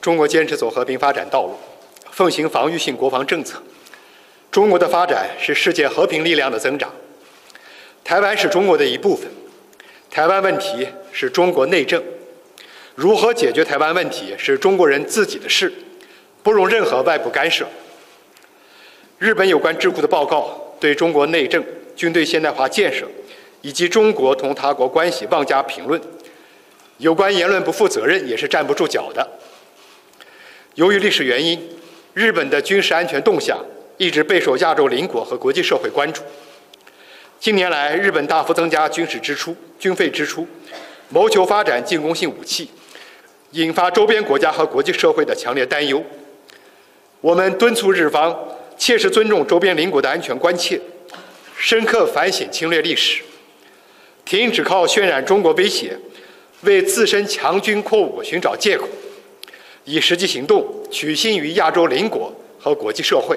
中国坚持走和平发展道路，奉行防御性国防政策。中国的发展是世界和平力量的增长。台湾是中国的一部分，台湾问题是中国内政。如何解决台湾问题是中国人自己的事，不容任何外部干涉。日本有关智库的报告对中国内政、军队现代化建设以及中国同他国关系妄加评论，有关言论不负责任，也是站不住脚的。由于历史原因，日本的军事安全动向一直备受亚洲邻国和国际社会关注。近年来，日本大幅增加军事支出、军费支出，谋求发展进攻性武器，引发周边国家和国际社会的强烈担忧。我们敦促日方切实尊重周边邻国的安全关切，深刻反省侵略历史，停止靠渲染中国威胁为自身强军扩武寻找借口。以实际行动取信于亚洲邻国和国际社会。